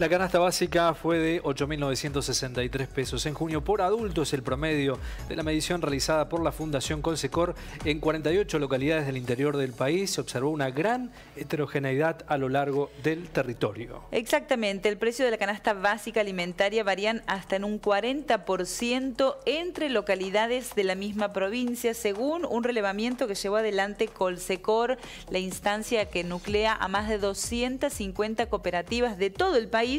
La canasta básica fue de 8.963 pesos. En junio por adulto es el promedio de la medición realizada por la Fundación Colsecor en 48 localidades del interior del país. Se observó una gran heterogeneidad a lo largo del territorio. Exactamente, el precio de la canasta básica alimentaria varían hasta en un 40% entre localidades de la misma provincia, según un relevamiento que llevó adelante Colsecor, la instancia que nuclea a más de 250 cooperativas de todo el país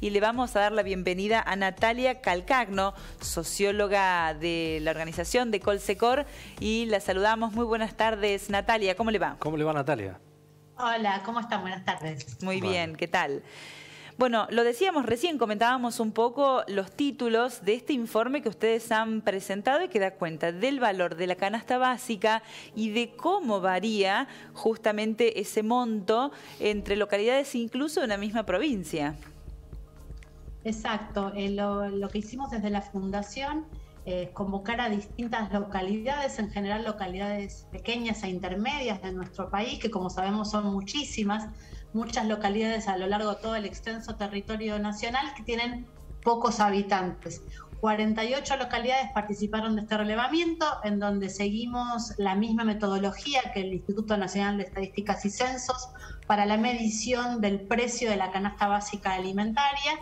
y le vamos a dar la bienvenida a Natalia Calcagno, socióloga de la organización de Colsecor y la saludamos. Muy buenas tardes, Natalia, ¿cómo le va? ¿Cómo le va, Natalia? Hola, ¿cómo están? Buenas tardes. Muy bien, ¿qué tal? Bueno, lo decíamos recién, comentábamos un poco los títulos de este informe que ustedes han presentado y que da cuenta del valor de la canasta básica y de cómo varía justamente ese monto entre localidades incluso de una misma provincia. Exacto, eh, lo, que hicimos desde la fundación es convocar a distintas localidades, en general localidades pequeñas e intermedias de nuestro país, que como sabemos son muchísimas, muchas localidades a lo largo de todo el extenso territorio nacional que tienen pocos habitantes. 48 localidades participaron de este relevamiento, en donde seguimos la misma metodología que el Instituto Nacional de Estadísticas y Censos para la medición del precio de la canasta básica alimentaria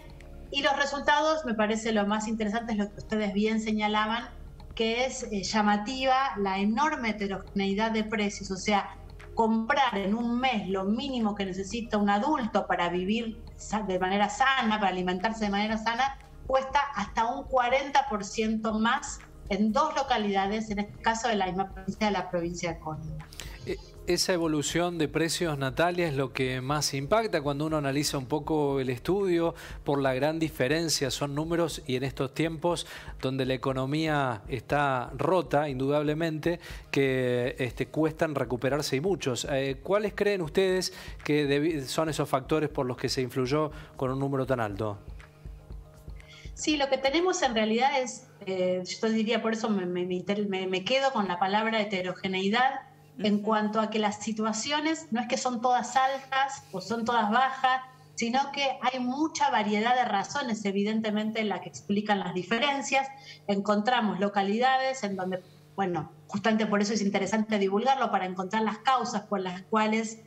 y los resultados, me parece lo más interesante es lo que ustedes bien señalaban, que es eh, llamativa la enorme heterogeneidad de precios, o sea, comprar en un mes lo mínimo que necesita un adulto para vivir de manera sana, para alimentarse de manera sana, cuesta hasta un 40% más en dos localidades, en este caso de la misma provincia de la provincia de Córdoba. Esa evolución de precios, Natalia, es lo que más impacta cuando uno analiza un poco el estudio por la gran diferencia, son números y en estos tiempos donde la economía está rota, indudablemente, que este, cuestan recuperarse y muchos. Eh, ¿Cuáles creen ustedes que son esos factores por los que se influyó con un número tan alto? Sí, lo que tenemos en realidad es, eh, yo diría, por eso me quedo con la palabra heterogeneidad en cuanto a que las situaciones no es que son todas altas o son todas bajas, sino que hay mucha variedad de razones, evidentemente, en las que explican las diferencias. Encontramos localidades en donde, bueno, justamente por eso es interesante divulgarlo, para encontrar las causas por las cuales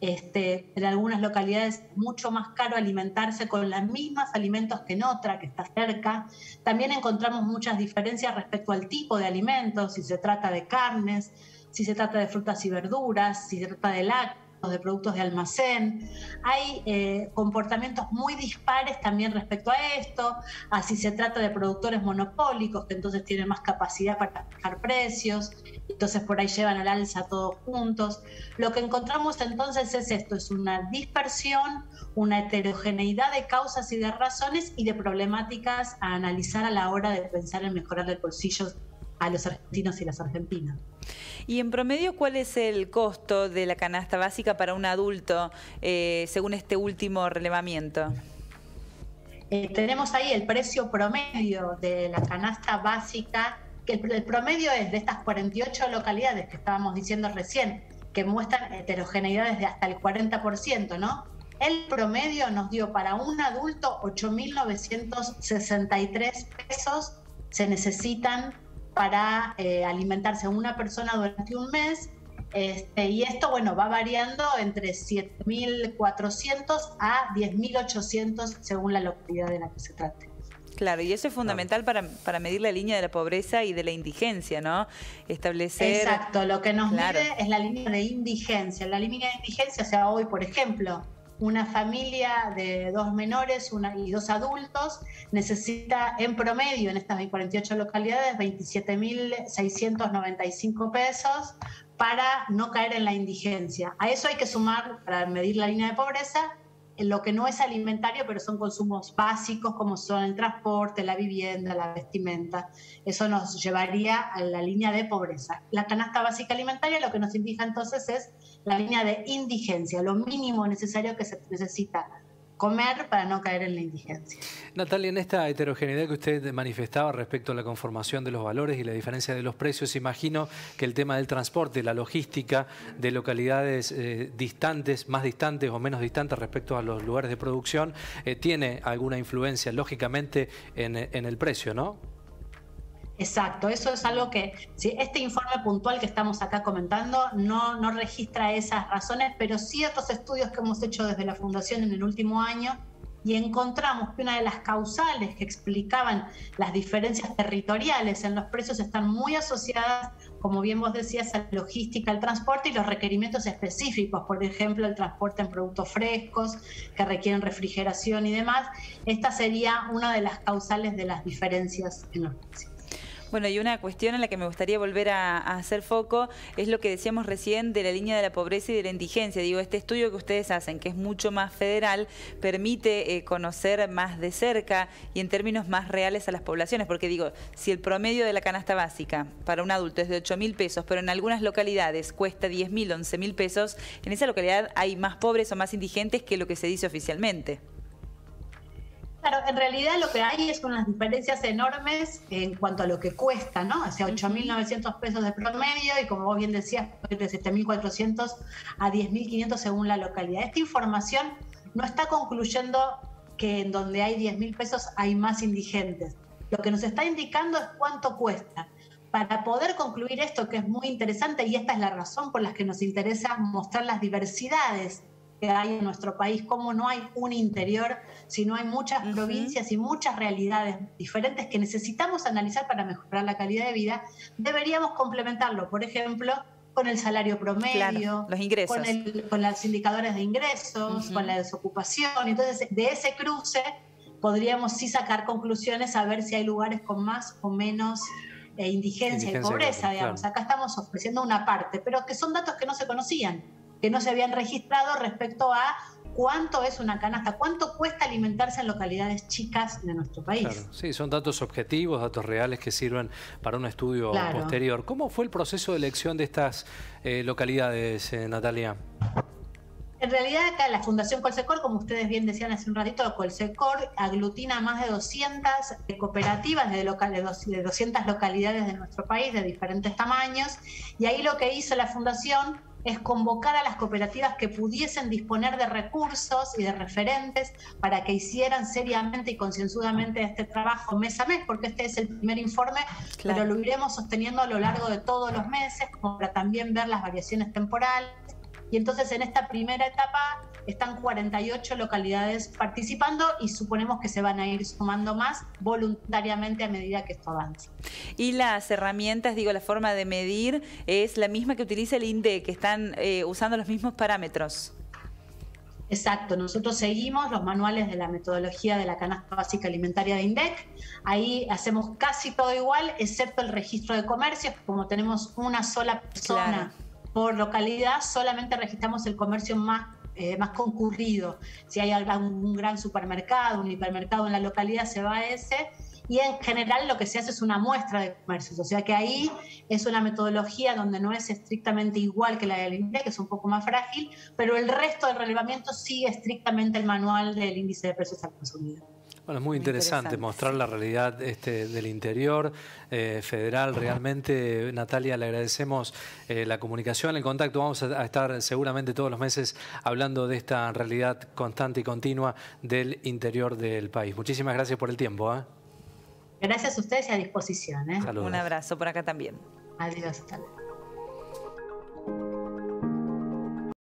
este, en algunas localidades es mucho más caro alimentarse con los mismos alimentos que en otra que está cerca. También encontramos muchas diferencias respecto al tipo de alimentos, si se trata de carnes, si se trata de frutas y verduras, si se trata de lácteos, de productos de almacén. Hay eh, comportamientos muy dispares también respecto a esto, así se trata de productores monopólicos que entonces tienen más capacidad para fijar precios, entonces por ahí llevan al alza todos juntos. Lo que encontramos entonces es esto, es una dispersión, una heterogeneidad de causas y de razones y de problemáticas a analizar a la hora de pensar en mejorar el bolsillo a los argentinos y las argentinas. Y en promedio, ¿cuál es el costo de la canasta básica para un adulto, eh, según este último relevamiento? Eh, tenemos ahí el precio promedio de la canasta básica, que el, promedio es de estas 48 localidades que estábamos diciendo recién, que muestran heterogeneidades de hasta el 40%, ¿no? El promedio nos dio para un adulto 8.963 pesos se necesitan para eh, alimentarse una persona durante un mes. Este, y esto, bueno, va variando entre 7.400 a 10.800 según la localidad de la que se trate. Claro, y eso es fundamental para, para, medir la línea de la pobreza y de la indigencia, ¿no? Establecer... Exacto, lo que nos mide es la línea de indigencia. La línea de indigencia, o sea, hoy, por ejemplo, una familia de dos menores y dos adultos necesita en promedio en estas 48 localidades 27.695 pesos para no caer en la indigencia. A eso hay que sumar, para medir la línea de pobreza, lo que no es alimentario, pero son consumos básicos como son el transporte, la vivienda, la vestimenta. Eso nos llevaría a la línea de pobreza. La canasta básica alimentaria lo que nos indica entonces es la línea de indigencia, lo mínimo necesario que se necesita comer para no caer en la indigencia. Natalia, en esta heterogeneidad que usted manifestaba respecto a la conformación de los valores y la diferencia de los precios, imagino que el tema del transporte, la logística de localidades eh, distantes, más distantes o menos distantes respecto a los lugares de producción, eh, tiene alguna influencia, lógicamente, en, en el precio, ¿no? Exacto, eso es algo que, este informe puntual que estamos acá comentando no, no registra esas razones, pero ciertos estudios que hemos hecho desde la Fundación en el último año y encontramos que una de las causales que explicaban las diferencias territoriales en los precios están muy asociadas, como bien vos decías, a la logística, al transporte y los requerimientos específicos, por ejemplo, el transporte en productos frescos que requieren refrigeración y demás. Esta sería una de las causales de las diferencias en los precios. Bueno, y una cuestión en la que me gustaría volver a, hacer foco es lo que decíamos recién de la línea de la pobreza y de la indigencia. Digo, este estudio que ustedes hacen, que es mucho más federal, permite eh, conocer más de cerca y en términos más reales a las poblaciones. Porque digo, si el promedio de la canasta básica para un adulto es de 8 mil pesos, pero en algunas localidades cuesta 10 mil, 11 mil pesos, en esa localidad hay más pobres o más indigentes que lo que se dice oficialmente. Claro, en realidad lo que hay es unas diferencias enormes en cuanto a lo que cuesta, ¿no? O sea, 8.900 pesos de promedio y como vos bien decías, de 7.400 a 10.500 según la localidad. Esta información no está concluyendo que en donde hay 10.000 pesos hay más indigentes. Lo que nos está indicando es cuánto cuesta. Para poder concluir esto, que es muy interesante, y esta es la razón por la que nos interesa mostrar las diversidades que hay en nuestro país, cómo no hay un interior, sino hay muchas provincias y muchas realidades diferentes que necesitamos analizar para mejorar la calidad de vida, deberíamos complementarlo, por ejemplo, con el salario promedio, los ingresos. Con, los indicadores de ingresos, con la desocupación. Entonces, de ese cruce podríamos sí sacar conclusiones a ver si hay lugares con más o menos eh, indigencia, y pobreza, digamos. Acá estamos ofreciendo una parte, pero que son datos que no se conocían que no se habían registrado respecto a cuánto es una canasta, cuánto cuesta alimentarse en localidades chicas de nuestro país. Claro, sí, son datos objetivos, datos reales que sirven para un estudio posterior. ¿Cómo fue el proceso de elección de estas eh, localidades, eh, Natalia? En realidad acá la Fundación Colsecor, como ustedes bien decían hace un ratito, Colsecor aglutina más de 200 cooperativas de, de 200 localidades de nuestro país de diferentes tamaños y ahí lo que hizo la Fundación es convocar a las cooperativas que pudiesen disponer de recursos y de referentes para que hicieran seriamente y concienzudamente este trabajo mes a mes, porque este es el primer informe, pero lo iremos sosteniendo a lo largo de todos los meses, como para también ver las variaciones temporales. Y entonces en esta primera etapa están 48 localidades participando y suponemos que se van a ir sumando más voluntariamente a medida que esto avance. Y las herramientas, digo, la forma de medir es la misma que utiliza el INDE, que están eh, usando los mismos parámetros. Exacto, nosotros seguimos los manuales de la metodología de la canasta básica alimentaria de INDEC. Ahí hacemos casi todo igual, excepto el registro de comercios. Como tenemos una sola persona por localidad, solamente registramos el comercio más eh, más concurrido. Si hay algún gran supermercado, un hipermercado en la localidad, se va a ese. Y en general lo que se hace es una muestra de comercios, o sea que ahí es una metodología donde no es estrictamente igual que la del INDEC, que es un poco más frágil, pero el resto del relevamiento sigue estrictamente el manual del índice de precios al consumidor. Bueno, es muy, interesante, mostrar la realidad este, del interior eh, federal. Realmente, Natalia, le agradecemos eh, la comunicación, el contacto. Vamos a, estar seguramente todos los meses hablando de esta realidad constante y continua del interior del país. Muchísimas gracias por el tiempo. ¿eh? Gracias a ustedes y a disposición. Un abrazo por acá también. Adiós, hasta luego.